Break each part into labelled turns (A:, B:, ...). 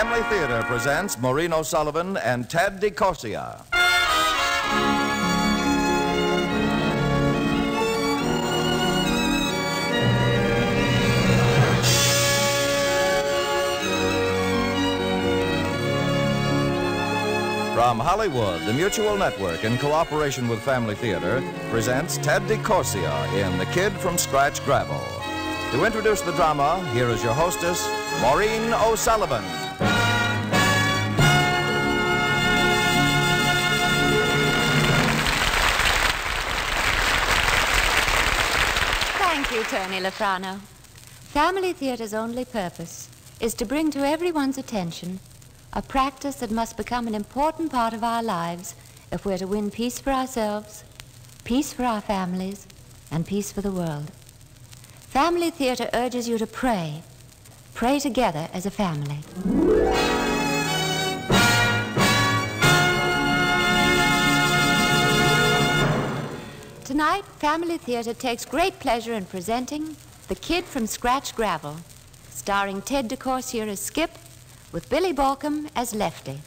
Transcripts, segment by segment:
A: Family Theater presents Maureen O'Sullivan and Ted DeCorsia. From Hollywood, the Mutual Network, in cooperation with Family Theater, presents Ted DeCorsia in The Kid from Scratch Gravel. To introduce the drama, here is your hostess, Maureen O'Sullivan.
B: You, Tony Lafrano. Family theater's only purpose is to bring to everyone's attention a practice that must become an important part of our lives if we're to win peace for ourselves, peace for our families, and peace for the world. Family theater urges you to pray. Pray together as a family. Tonight, Family Theater takes great pleasure in presenting The Kid from Scratch Gravel, starring Ted DeCorsia as Skip, with Billy Balcom as Lefty.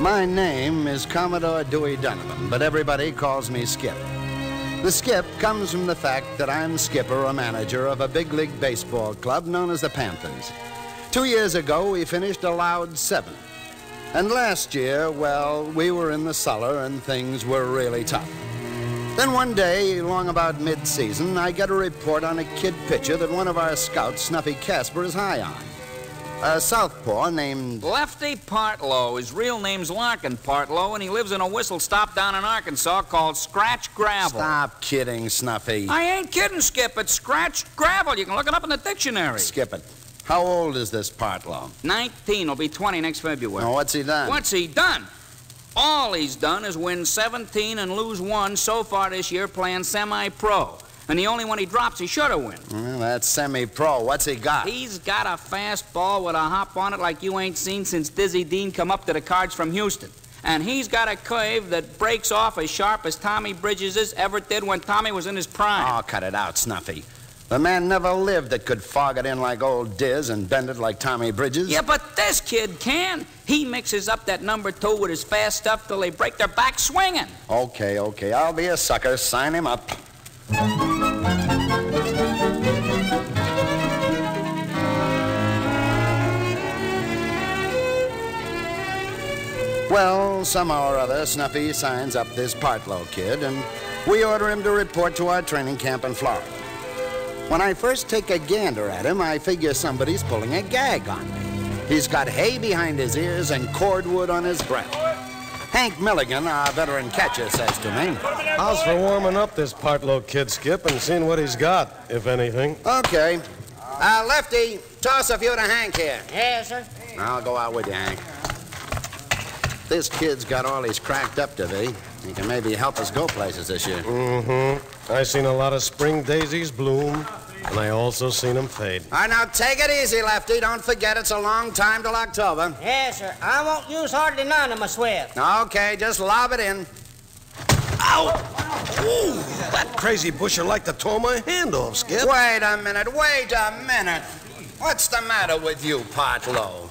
C: My name is Commodore Dewey Donovan, but everybody calls me Skip. The skip comes from the fact that I'm skipper or manager of a big league baseball club known as the Panthers. Two years ago, we finished a loud seventh. And last year, well, we were in the cellar and things were really tough. Then one day, along about mid-season, I get a report on a kid pitcher that one of our scouts, Snuffy Casper, is high on. A southpaw named
D: Lefty Partlow. His real name's Larkin Partlow, and he lives in a whistle stop down in Arkansas called Scratch Gravel.
C: Stop kidding, Snuffy.
D: I ain't kidding, Skip. It's Scratch Gravel. You can look it up in the dictionary.
C: Skip it. How old is this Partlow?
D: 19 He'll be 20 next February.
C: Oh, what's he done?
D: What's he done? All he's done is win 17 and lose one so far this year playing semi-pro. And the only one he drops, he should have win.
C: Well, that's semi-pro. What's he got?
D: He's got a fastball with a hop on it like you ain't seen since Dizzy Dean come up to the cards from Houston. And he's got a curve that breaks off as sharp as Tommy Bridges' ever did when Tommy was in his prime.
C: Oh, cut it out, Snuffy. The man never lived that could fog it in like old Diz and bend it like Tommy Bridges.
D: Yeah, but this kid can. He mixes up that number two with his fast stuff till they break their back swinging.
C: Okay, okay. I'll be a sucker. Sign him up. Well, somehow or other, Snuffy signs up this Partlow kid, and we order him to report to our training camp in Florida. When I first take a gander at him, I figure somebody's pulling a gag on me. He's got hay behind his ears and cordwood on his breath. Hank Milligan, our veteran catcher, says to me,
E: How's for warming up this Partlow kid, Skip, and seeing what he's got, if anything?
C: Okay. Uh, Lefty, toss a few to Hank here.
F: Yes, sir.
C: I'll go out with you, Hank. This kid's got all he's cracked up to be. He can maybe help us go places this year.
E: Mm-hmm. I seen a lot of spring daisies bloom, and I also seen 'em fade.
C: All right, now take it easy, Lefty. Don't forget it's a long time till October.
F: Yes, sir. I won't use hardly none of my sweat.
C: Okay, just lob it in.
E: Ooh, that crazy busher like to tore my hand off, Skip.
C: Wait a minute, wait a minute. What's the matter with you, Partlow?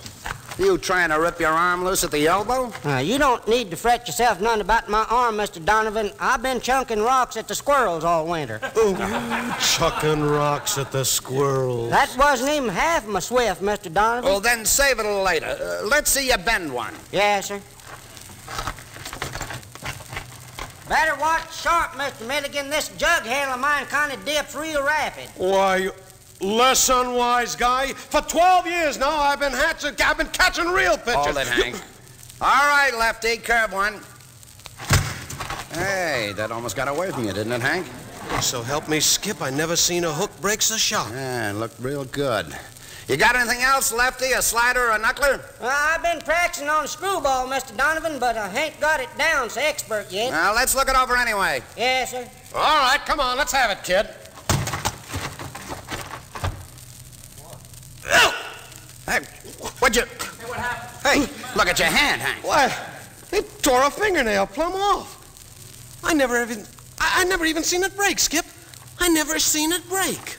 C: You trying to rip your arm loose at the elbow?
F: Uh, you don't need to fret yourself none about my arm, Mr. Donovan. I've been chunking rocks at the squirrels all winter.
E: Chucking rocks at the squirrels.
F: That wasn't even half my swift, Mr. Donovan.
C: Well, then save it a little later. Uh, let's see you bend one.
F: Yes, sir. Better watch sharp, Mr. Milligan. This jug handle of mine kind of dips real rapid.
E: Why, less unwise guy. For 12 years now, I've been hatching, I've been catching real pitches.
C: Hold it, Hank. All right, Lefty, curve one. Hey, that almost got away from you, didn't it, Hank?
E: So help me, Skip. I never seen a hook breaks a shot.
C: Yeah, it looked real good. You got anything else, Lefty? A slider or a knuckler?
F: Well, I've been practicing on a screwball, Mr. Donovan, but I ain't got it down so expert yet.
C: Now, let's look it over anyway.
F: Yes, sir.
E: All right, come on, let's have it, kid.
C: Hey, what'd you... Hey, what happened? Hey, look at your hand, Hank.
E: Why, It tore a fingernail plumb off. I never even, I, I never even seen it break, Skip. I never seen it break.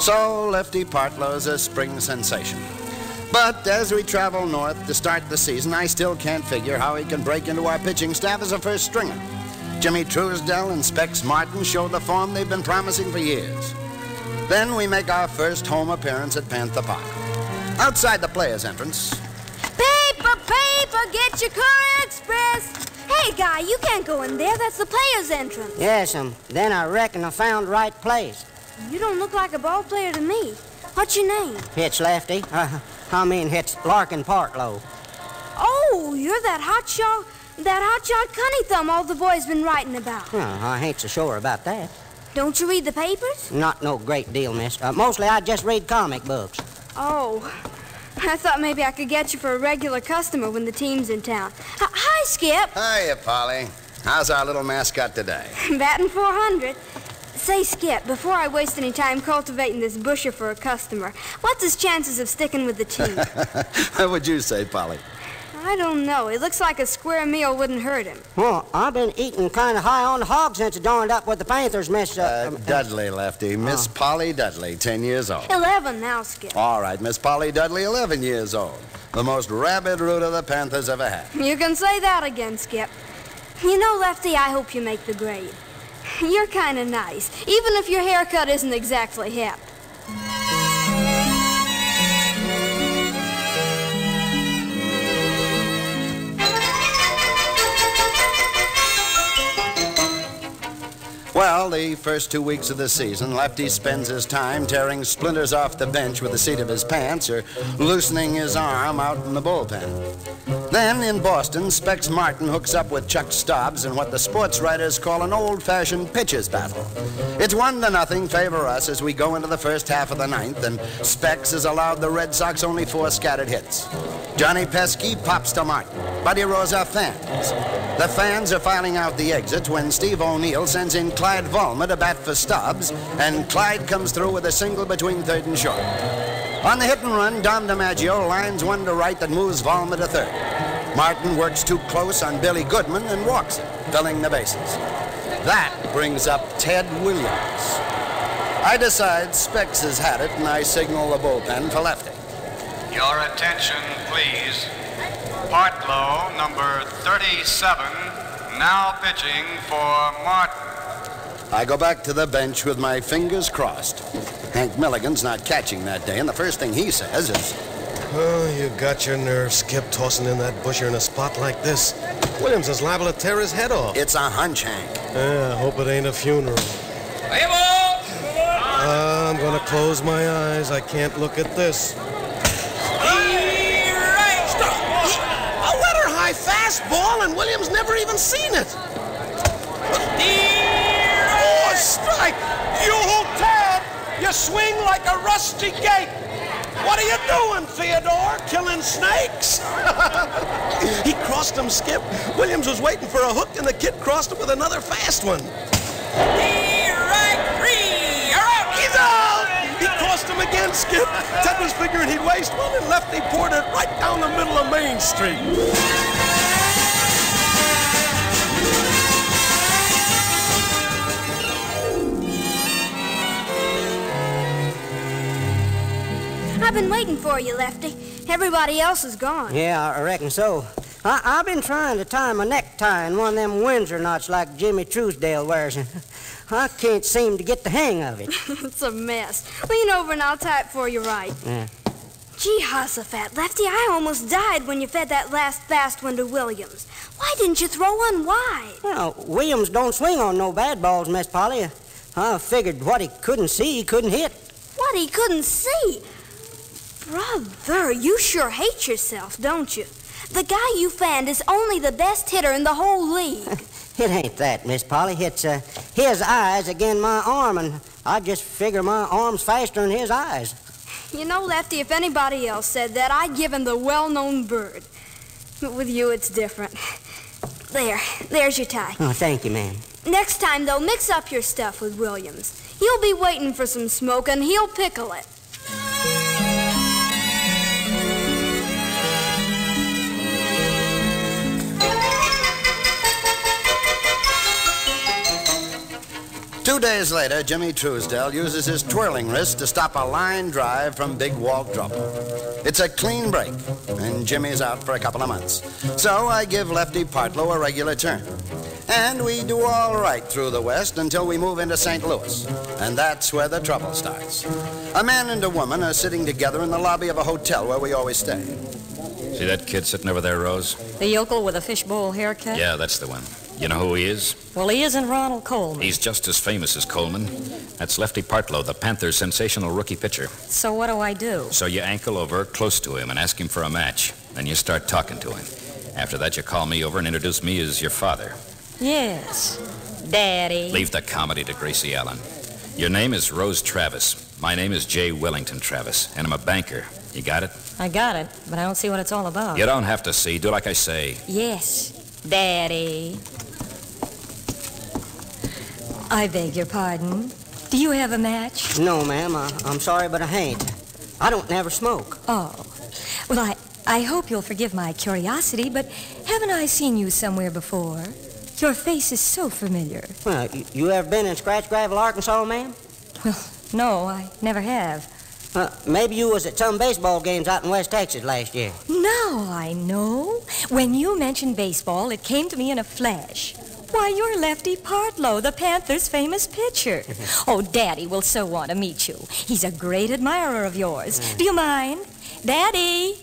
C: So, Lefty Partlow's a spring sensation. But as we travel north to start the season, I still can't figure how he can break into our pitching staff as a first stringer. Jimmy Truesdell and Specs Martin show the form they've been promising for years. Then we make our first home appearance at Panther Park. Outside the players' entrance,
G: Paper, paper, get your Courier Express. Hey, guy, you can't go in there. That's the player's entrance.
F: Yes, um, then I reckon I found right place.
G: You don't look like a ball player to me. What's your name?
F: It's Lefty. Uh, I mean, it's Larkin Partlow.
G: Oh, you're that hot shot, that hot shot cunny thumb all the boys been writing about.
F: Oh, I ain't so sure about that.
G: Don't you read the papers?
F: Not no great deal, miss. Uh, mostly I just read comic books.
G: Oh, I thought maybe I could get you for a regular customer when the team's in town. H- hi, Skip.
C: Hiya, Polly. How's our little mascot today?
G: Batting 400. Say, Skip, before I waste any time cultivating this busher for a customer, what's his chances of sticking with the team?
C: what would you say, Polly?
G: I don't know. It looks like a square meal wouldn't hurt him.
F: Well, I've been eating kind of high on the hog since I joined up with the Panthers, Miss. Uh,
C: Uh, Dudley, Lefty. Miss Polly Dudley, 10 years old.
G: 11 now, Skip.
C: All right, Miss Polly Dudley, 11 years old. The most rabid rooter the Panthers ever had.
G: You can say that again, Skip. You know, Lefty, I hope you make the grade. You're kind of nice, even if your haircut isn't exactly hip.
C: Well, the first two weeks of the season, Lefty spends his time tearing splinters off the bench with the seat of his pants or loosening his arm out in the bullpen. Then, in Boston, Specs Martin hooks up with Chuck Stobbs in what the sports writers call an old-fashioned pitcher's battle. It's one to nothing favor us as we go into the first half of the ninth, and Specs has allowed the Red Sox only four scattered hits. Johnny Pesky pops to Martin. Buddy Rosar fans. The fans are filing out the exits when Steve O'Neill sends in Clyde Vollmer to bat for Stobbs, and Clyde comes through with a single between third and short. On the hit and run, Dom DiMaggio lines one to right that moves Vollmer to third. Martin works too close on Billy Goodman and walks him, filling the bases. That brings up Ted Williams. I decide Specs has had it, and I signal the bullpen for Lefty.
H: Your attention, please. Partlow, number 37, now pitching for Martin.
C: I go back to the bench with my fingers crossed. Hank Milligan's not catching that day, and the first thing he says is,
E: Oh, you got your nerve, Skip, tossing in that busher in a spot like this. Williams is liable to tear his head off.
C: It's a hunch, Hank.
E: Yeah, I hope it ain't a funeral.
D: Hey, ball!
E: Uh, I'm gonna close my eyes. I can't look at this. A letter high fastball, and Williams never even seen it. Oh, strike! You Ted! You swing like a rusty gate. What are you doing, Theodore? Killing snakes? he crossed him, Skip. Williams was waiting for a hook, and the kid crossed him with another fast one. He's out! He crossed him again, Skip. Ted was figuring he'd waste one, and Lefty poured it right down the middle of Main Street.
G: I've been waiting for you, Lefty. Everybody else is gone.
F: Yeah, I reckon so. I, I've been trying to tie my necktie in one of them Windsor knots like Jimmy Truesdell wears. I can't seem to get the hang of it.
G: it's a mess. Lean over and I'll tie it for you right.
F: Yeah.
G: Gee, Hossafat, Lefty, I almost died when you fed that last fast one to Williams. Why didn't you throw one wide?
F: Well, Williams don't swing on no bad balls, Miss Polly. I figured what he couldn't see, he couldn't hit.
G: What he couldn't see. Brother, you sure hate yourself, don't you? The guy you fanned is only the best hitter in the whole league.
F: It ain't that, Miss Polly. It's uh, his eyes again my arm, and I just figure my arm's faster than his eyes.
G: you know, Lefty, if anybody else said that, I'd give him the well-known bird. But with you, it's different. There, there's your tie.
F: Oh, thank you, ma'am.
G: Next time, though, mix up your stuff with Williams. He'll be waiting for some smoke and he'll pickle it.
C: Two days later, Jimmy Truesdell uses his twirling wrist to stop a line drive from Big Walt Drummond. It's a clean break, and Jimmy's out for a couple of months. So I give Lefty Partlow a regular turn. And we do all right through the West until we move into St. Louis. And that's where the trouble starts. A man and a woman are sitting together in the lobby of a hotel where we always stay.
I: See that kid sitting over there, Rose?
J: The yokel with a fishbowl haircut?
I: Yeah, that's the one. You know who he is?
J: Well, he isn't Ronald Colman.
I: He's just as famous as Colman. That's Lefty Partlow, the Panthers' sensational rookie pitcher.
J: So what do I do?
I: So you ankle over close to him and ask him for a match. Then you start talking to him. After that, you call me over and introduce me as your father.
J: Yes. Daddy.
I: Leave the comedy to Gracie Allen. Your name is Rose Travis. My name is Jay Wellington Travis, and I'm a banker. You got it?
J: I got it, but I don't see what it's all about.
I: You don't have to see. Do like I say.
J: Yes, Daddy. I beg your pardon. Do you have a match?
F: No, ma'am. I'm sorry, but I ain't. I don't never smoke.
J: Oh. Well, I, I hope you'll forgive my curiosity, but haven't I seen you somewhere before? Your face is so familiar.
F: Well, you, you ever been in Scratch Gravel, Arkansas, ma'am?
J: Well, no, I never have.
F: Uh, maybe you was at some baseball games out in West Texas last year.
J: Now I know. When you mentioned baseball, it came to me in a flash. Why, you're Lefty Partlow, the Panthers' famous pitcher. oh, Daddy will so want to meet you. He's a great admirer of yours. Mm. Do you mind? Daddy!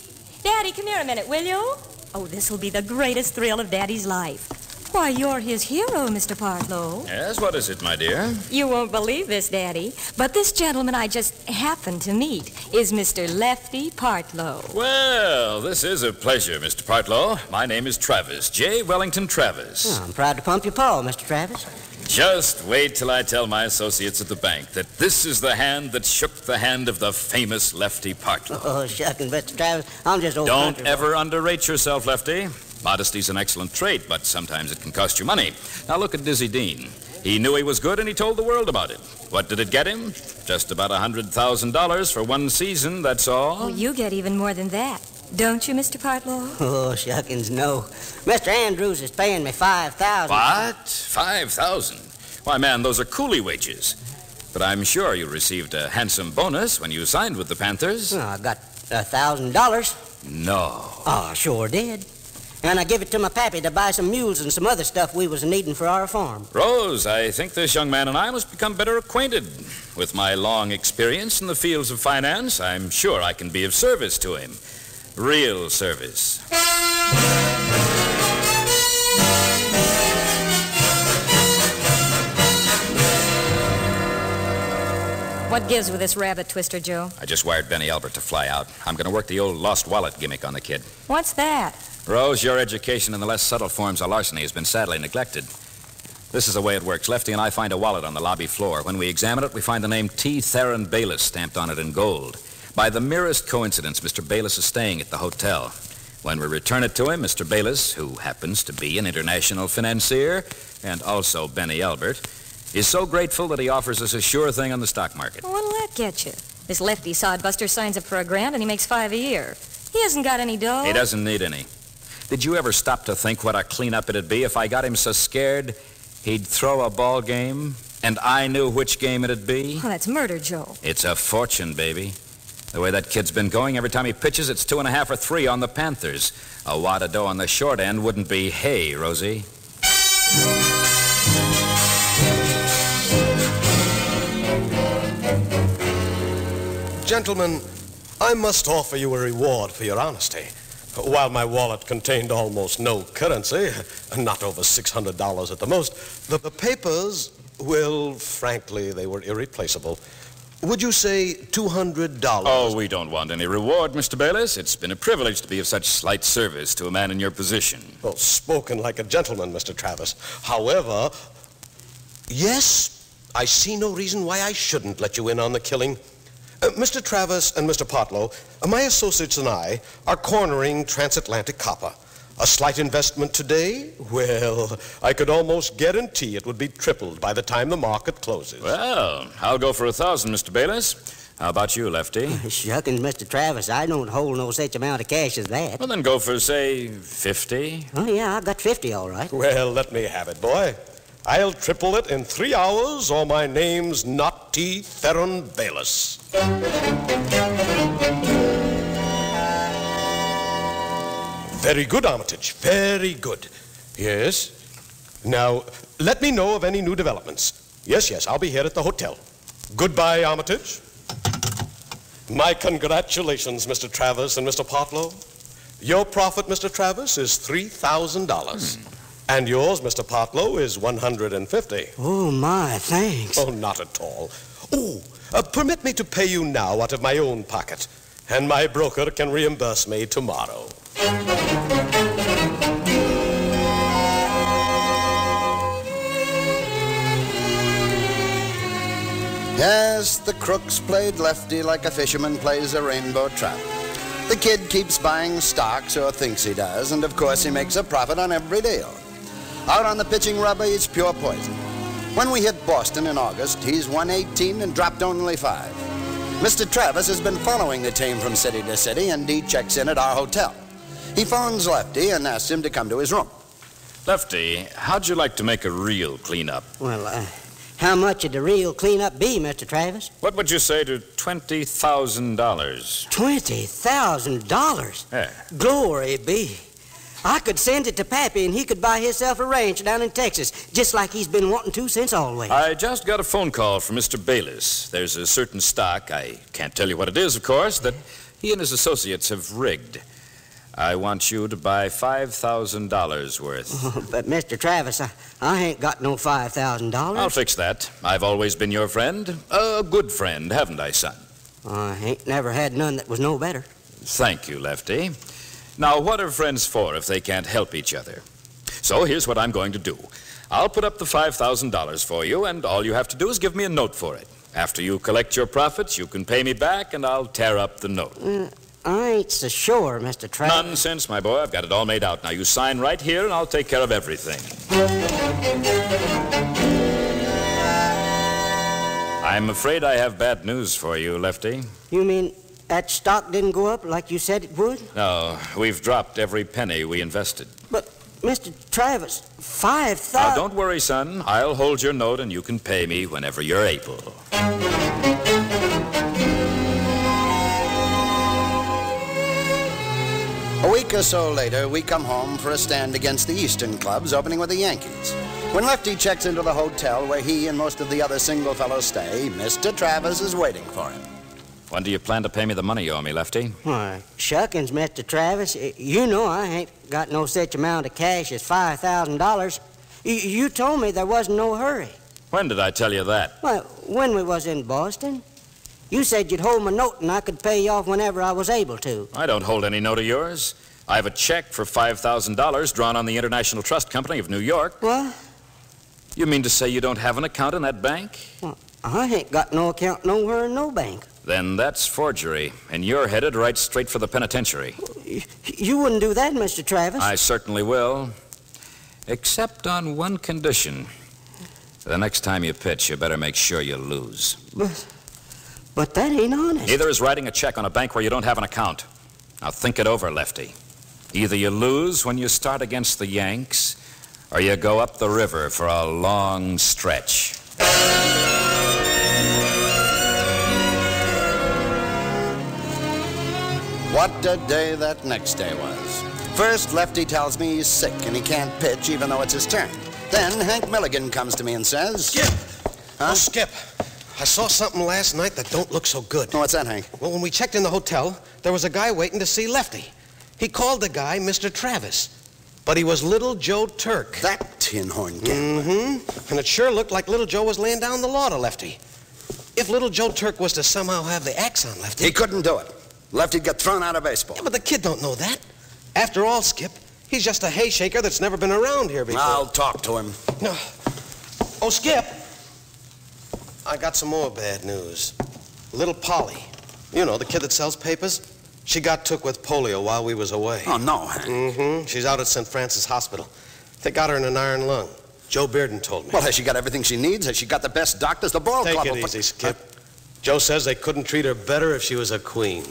J: Daddy, come here a minute, will you? Oh, this'll be the greatest thrill of Daddy's life. Why, you're his hero, Mr. Partlow.
I: Yes, what is it, my dear?
J: You won't believe this, Daddy, but this gentleman I just happened to meet is Mr. Lefty Partlow.
I: Well, this is a pleasure, Mr. Partlow. My name is Travis, J. Wellington Travis.
F: Oh, I'm proud to pump your paw, Mr. Travis.
I: Just wait till I tell my associates at the bank that this is the hand that shook the hand of the famous Lefty Partlow.
F: Oh, shucking, Mr. Travis. I'm just old
I: Don't
F: country
I: ever underrate yourself, Lefty. Modesty's an excellent trait, but sometimes it can cost you money. Now look at Dizzy Dean. He knew he was good and he told the world about it. What did it get him? Just about a $100,000 for one season, that's all.
J: Oh, you get even more than that, don't you, Mr. Partlow?
F: Oh, shuckins, no. Mr. Andrews is paying me 5000
I: What? 5000 Why, man, those are coolie wages. But I'm sure you received a handsome bonus when you signed with the Panthers.
F: Oh, I got a $1,000.
I: No.
F: Oh, I sure did. And I give it to my pappy to buy some mules and some other stuff we was needing for our farm.
I: Rose, I think this young man and I must become better acquainted. With my long experience in the fields of finance, I'm sure I can be of service to him. Real service.
J: What gives with this rabbit twister, Joe?
I: I just wired Benny Albert to fly out. I'm going to work the old lost wallet gimmick on the kid.
J: What's that?
I: Rose, your education in the less subtle forms of larceny has been sadly neglected. This is the way it works. Lefty and I find a wallet on the lobby floor. When we examine it, we find the name T. Theron Bayless stamped on it in gold. By the merest coincidence, Mr. Bayless is staying at the hotel. When we return it to him, Mr. Bayless, who happens to be an international financier and also Benny Albert, is so grateful that he offers us a sure thing on the stock market.
J: What'll that get you? This lefty sodbuster signs up for a grand and he makes five a year. He hasn't got any dough.
I: He doesn't need any. Did you ever stop to think what a cleanup it'd be if I got him so scared he'd throw a ball game and I knew which game it'd be?
J: Oh, that's murder, Joe.
I: It's a fortune, baby. The way that kid's been going, every time he pitches, it's two and a half or three on the Panthers. A wad of dough on the short end wouldn't be hay, Rosie.
E: Gentlemen, I must offer you a reward for your honesty. While my wallet contained almost no currency, not over $600 at the most, the, the papers, well, frankly, they were irreplaceable. Would you say $200?
I: Oh, we don't want any reward, Mr. Bayless. It's been a privilege to be of such slight service to a man in your position.
E: Well, spoken like a gentleman, Mr. Travis. However, yes, I see no reason why I shouldn't let you in on the killing. Uh, Mr. Travis and Mr. Partlow, uh, my associates and I are cornering transatlantic copper. A slight investment today? Well, I could almost guarantee it would be tripled by the time the market closes.
I: Well, I'll go for a thousand, Mr. Bayless. How about you, Lefty?
F: Shuckins, Mr. Travis, I don't hold no such amount of cash as that.
I: Well, then go for, say, 50.
F: Oh, yeah, I got 50, all right.
E: Well, let me have it, boy. I'll triple it in three hours, or my name's not T. Theron Bayless. Very good, Armitage. Very good. Yes. Now, let me know of any new developments. Yes, yes, I'll be here at the hotel. Goodbye, Armitage. My congratulations, Mr. Travis and Mr. Partlow. Your profit, Mr. Travis, is $3,000. And yours, Mr. Partlow, is 150.
F: Oh, my, thanks.
E: Oh, not at all. Oh, uh, permit me to pay you now out of my own pocket, and my broker can reimburse me tomorrow.
C: Yes, the crooks played lefty like a fisherman plays a rainbow trout. The kid keeps buying stocks or thinks he does, and of course he makes a profit on every deal. Out on the pitching rubber, he's pure poison. When we hit Boston in August, he's won 18 and dropped only five. Mr. Travis has been following the team from city to city, and he checks in at our hotel. He phones Lefty and asks him to come to his room.
I: Lefty, how'd you like to make a real cleanup?
F: Well, uh, how much would the real cleanup be, Mr. Travis?
I: What would you say to $20,000?
F: $20,000?
I: Yeah.
F: Glory be. I could send it to Pappy and he could buy himself a ranch down in Texas, just like he's been wanting to since always.
I: I just got a phone call from Mr. Bayless. There's a certain stock, I can't tell you what it is, of course, that he and his associates have rigged. I want you to buy $5,000 worth.
F: But, Mr. Travis, I, I ain't got no $5,000.
I: I'll fix that. I've always been your friend. A good friend, haven't I, son?
F: I ain't never had none that was no better.
I: Thank you, Lefty. Now, what are friends for if they can't help each other? So here's what I'm going to do. I'll put up the $5,000 for you, and all you have to do is give me a note for it. After you collect your profits, you can pay me back, and I'll tear up the note.
F: Uh, I ain't so sure, Mr. Travis.
I: Nonsense, my boy. I've got it all made out. Now, you sign right here, and I'll take care of everything. I'm afraid I have bad news for you, Lefty.
F: You mean that stock didn't go up like you said it would?
I: No, we've dropped every penny we invested.
F: But, Mr. Travis, five
I: Now, don't worry, son. I'll hold your note, and you can pay me whenever you're able.
C: A week or so later, we come home for a stand against the Eastern clubs, opening with the Yankees. When Lefty checks into the hotel where he and most of the other single fellows stay, Mr. Travis is waiting for him.
I: When do you plan to pay me the money you owe me, Lefty?
F: Why, shuckins, Mr. Travis, you know I ain't got no such amount of cash as $5,000. You told me there wasn't no hurry.
I: When did I tell you that?
F: Well, when we was in Boston, you said you'd hold my note and I could pay you off whenever I was able to.
I: I don't hold any note of yours. I have a check for $5,000 drawn on the International Trust Company of New York.
F: What?
I: You mean to say you don't have an account in that bank?
F: Well, I ain't got no account nowhere in no bank.
I: Then that's forgery, and you're headed right straight for the penitentiary.
F: You wouldn't do that, Mr. Travis.
I: I certainly will. Except on one condition. The next time you pitch, you better make sure you lose.
F: But, but that ain't honest.
I: Neither is writing a check on a bank where you don't have an account. Now think it over, Lefty. Either you lose when you start against the Yanks, or you go up the river for a long stretch.
C: What a day that next day was. First, Lefty tells me he's sick and he can't pitch even though it's his turn. Then Hank Milligan comes to me and says,
E: Skip!
C: Huh?
E: Oh, Skip. I saw something last night that don't look so good.
C: Oh, what's that, Hank?
E: Well, when we checked in the hotel, there was a guy waiting to see Lefty. He called the guy Mr. Travis, but he was Little Joe Turk.
C: That tin horn gambler.
E: Mm-hmm. And it sure looked like Little Joe was laying down the law to Lefty. If Little Joe Turk was to somehow have the axe on Lefty...
C: He couldn't do it. Lefty'd get thrown out of baseball.
E: Yeah, but the kid don't know that. After all, Skip, he's just a hay shaker that's never been around here before.
C: I'll talk to him.
E: No. Oh, Skip. I got some more bad news. Little Polly. You know, the kid that sells papers. She got took with polio while we was away.
C: Oh, no.
E: Mm-hmm. She's out at St. Francis Hospital. They got her in an iron lung. Joe Bearden told me.
C: Well, has she got everything she needs? Has she got the best doctors? The ball
E: Take
C: club
E: it easy, Skip. Joe says they couldn't treat her better if she was a queen.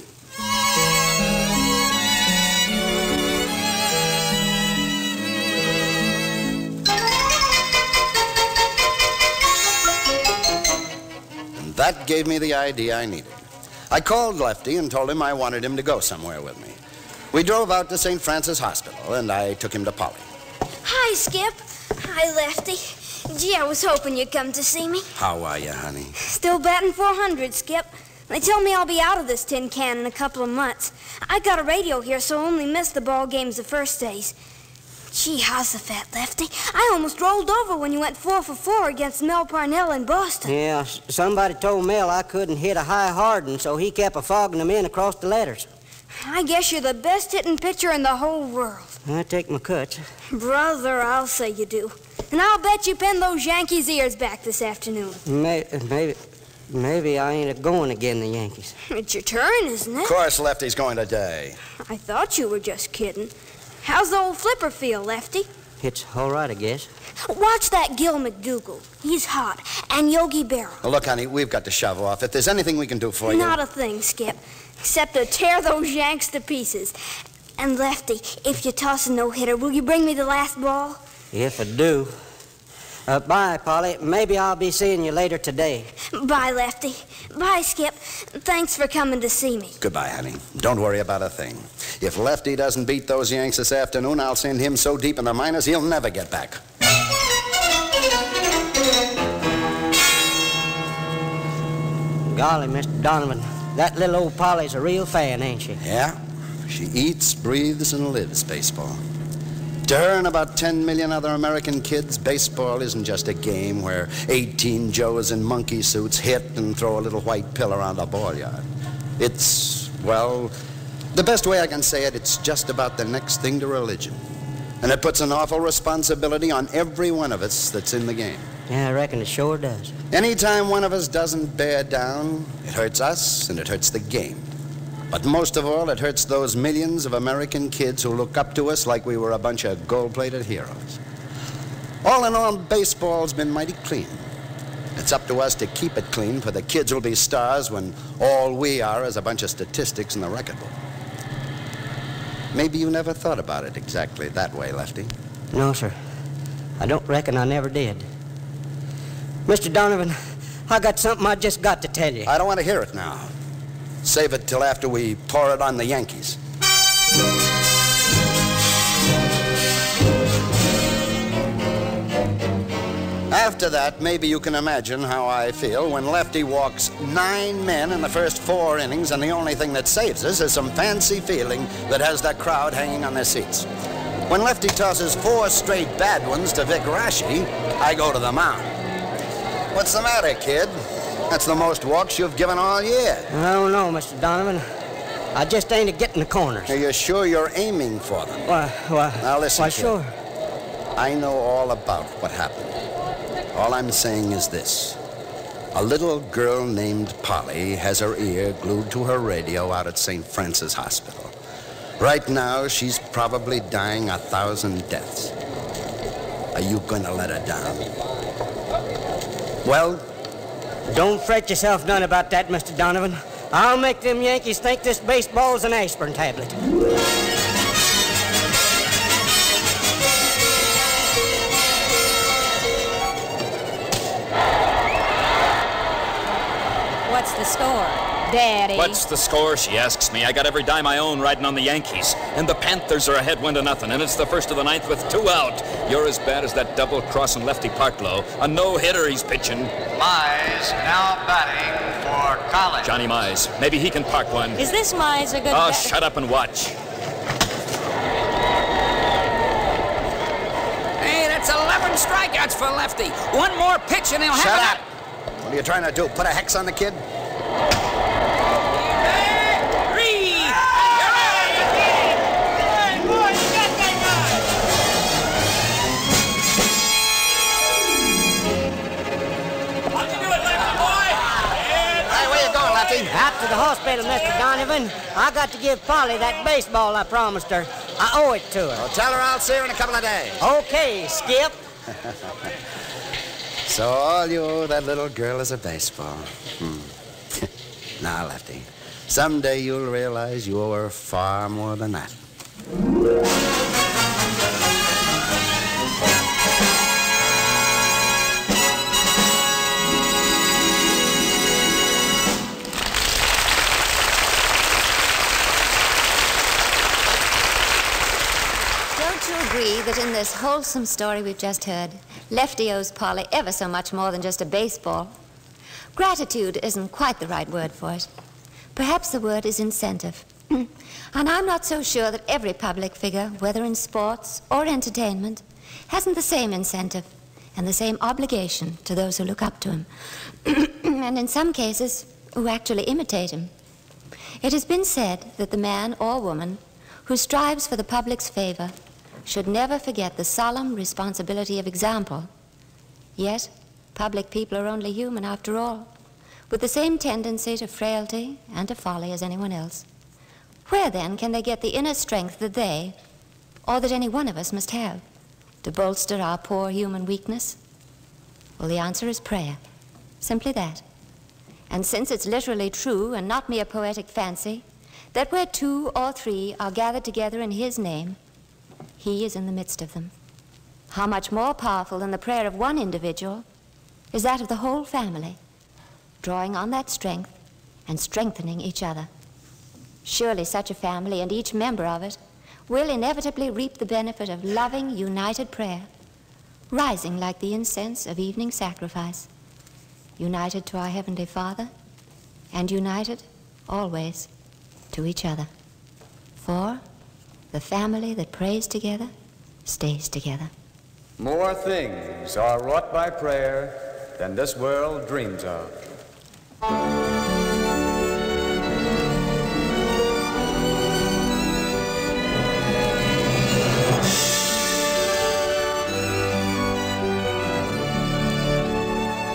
C: That gave me the idea I needed. I called Lefty and told him I wanted him to go somewhere with me. We drove out to St. Francis Hospital, and I took him to Polly.
G: Hi, Skip. Hi, Lefty. Gee, I was hoping you'd come to see me.
C: How are you, honey?
G: Still batting 400, Skip. They tell me I'll be out of this tin can in a couple of months. I got a radio here, so I only missed the ball games the first days. Gee, how's the fat lefty? I almost rolled over when you went four for four against Mel Parnell in Boston.
F: Yeah, somebody told Mel I couldn't hit a high hard, and so he kept a fogging them in across the letters.
G: I guess you're the best hitting pitcher in the whole world.
F: I take my cuts.
G: Brother, I'll say you do. And I'll bet you pin those Yankees' ears back this afternoon.
F: May, maybe, maybe I ain't a going again the Yankees.
G: It's your turn, isn't it?
C: Of
G: it?
C: course, Lefty's going today.
G: I thought you were just kidding. How's the old flipper feel, Lefty?
F: It's all right, I guess.
G: Watch that Gil McDougald. He's hot. And Yogi Berra.
C: Well, look, honey, we've got to shove off. If there's anything we can do for you.
G: Not a thing, Skip, except to tear those Yanks to pieces. And Lefty, if you toss a no-hitter, will you bring me the last ball?
F: If I do. Uh, bye, Polly. Maybe I'll be seeing you later today.
G: Bye, Lefty. Bye, Skip. Thanks for coming to see me.
C: Goodbye, honey. Don't worry about a thing. If Lefty doesn't beat those Yanks this afternoon, I'll send him so deep in the minors he'll never get back.
F: Golly, Mr. Donovan, that little old Polly's a real fan, ain't she?
C: Yeah? She eats, breathes, and lives baseball. To her and about 10 million other American kids, baseball isn't just a game where 18 Joes in monkey suits hit and throw a little white pill around a ball yard. It's, well, the best way I can say it, it's just about the next thing to religion. And it puts an awful responsibility on every one of us that's in the game.
F: Yeah, I reckon it sure does.
C: Anytime one of us doesn't bear down, it hurts us and it hurts the game. But most of all, it hurts those millions of American kids who look up to us like we were a bunch of gold plated heroes. All in all, baseball's been mighty clean. It's up to us to keep it clean, for the kids will be stars when all we are is a bunch of statistics in the record book. Maybe you never thought about it exactly that way, Lefty.
F: No, sir. I don't reckon I never did. Mr. Donovan, I got something I just got to tell you.
C: I don't want to hear it now. Save it till after we pour it on the Yankees. After that, maybe you can imagine how I feel when Lefty walks nine men in the first four innings, and the only thing that saves us is some fancy feeling that has that crowd hanging on their seats. When Lefty tosses four straight bad ones to Vic Raschi, I go to the mound. What's the matter, kid? That's the most walks you've given all year.
F: I don't know, Mr. Donovan. I just ain't a getting the corners.
C: Are you sure you're aiming for them?
F: Why, why,
C: Now listen,
F: why, sure.
C: I know all about what happened. All I'm saying is this. A little girl named Polly has her ear glued to her radio out at St. Francis Hospital. Right now, she's probably dying a thousand deaths. Are you going to let her down? Well,
F: Don't fret yourself none about that, Mr. Donovan. I'll make them Yankees think this baseball's an aspirin tablet.
J: What's the score? Daddy.
I: What's the score? She asks me. I got every dime I own riding on the Yankees. And the Panthers are ahead one to nothing. And it's the first of the ninth with two out. You're as bad as that double crossing lefty Partlow. A no hitter he's pitching.
H: Mize now batting for Collins.
I: Johnny Mize. Maybe he can park one.
J: Is this Mize a good ah,
I: Oh,
J: ba-
I: shut up and watch.
D: Hey, that's 11 strikeouts for Lefty. One more pitch and he'll
C: shut
D: have
C: up! What are you trying to do? Put a hex on the kid? Hey, where you going, Lefty?
F: Lefty. Out to the hospital, Mr. Donovan. I got to give Polly that baseball I promised her. I owe it to her.
C: Well, tell her I'll see her in a couple of days.
F: Okay, Skip.
C: So all you owe that little girl is a baseball. Hmm. now, Lefty, someday you'll realize you owe her far more than that.
B: This wholesome story we've just heard, Lefty owes Polly ever so much more than just a baseball? Gratitude isn't quite the right word for it. Perhaps the word is incentive. and I'm not so sure that every public figure, whether in sports or entertainment, hasn't the same incentive and the same obligation to those who look up to him. and in some cases, who actually imitate him. It has been said that the man or woman who strives for the public's favor should never forget the solemn responsibility of example. Yet, public people are only human after all, with the same tendency to frailty and to folly as anyone else. Where then can they get the inner strength that they, or that any one of us must have, to bolster our poor human weakness? Well, the answer is prayer. Simply that. And since it's literally true and not mere poetic fancy, that where two or three are gathered together in His name, He is in the midst of them. How much more powerful than the prayer of one individual is that of the whole family, drawing on that strength and strengthening each other. Surely such a family and each member of it will inevitably reap the benefit of loving, united prayer, rising like the incense of evening sacrifice, united to our Heavenly Father, and united always to each other. For the family that prays together stays together.
K: More things are wrought by prayer than this world dreams of.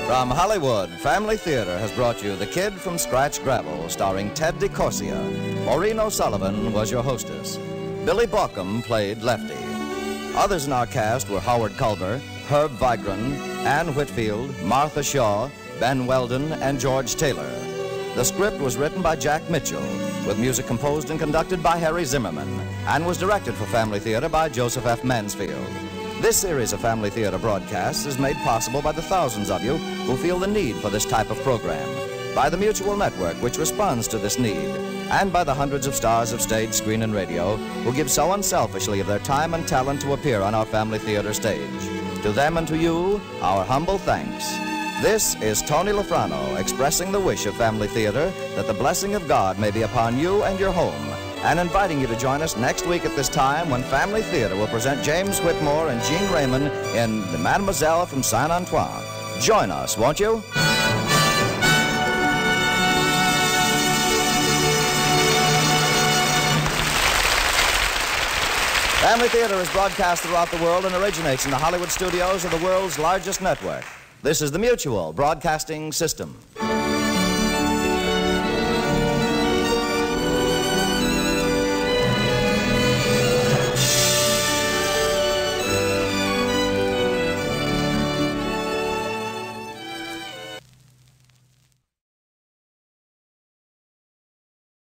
A: From Hollywood, Family Theater has brought you The Kid from Scratch Gravel, starring Ted DeCorsia. Maureen O'Sullivan was your hostess. Billy Baucom played Lefty. Others in our cast were Howard Culver, Herb Vigran, Ann Whitfield, Martha Shaw, Ben Weldon, and George Taylor. The script was written by Jack Mitchell, with music composed and conducted by Harry Zimmerman, and was directed for Family Theater by Joseph F. Mansfield. This series of Family Theater broadcasts is made possible by the thousands of you who feel the need for this type of program, by the Mutual Network, which responds to this need, and by the hundreds of stars of stage, screen, and radio who give so unselfishly of their time and talent to appear on our Family Theater stage. To them and to you, our humble thanks. This is Tony Lafrano expressing the wish of Family Theater that the blessing of God may be upon you and your home, and inviting you to join us next week at this time when Family Theater will present James Whitmore and Gene Raymond in The Mademoiselle from Saint Antoine. Join us, won't you? Family Theater is broadcast throughout the world and originates in the Hollywood studios of the world's largest network. This is the Mutual Broadcasting System.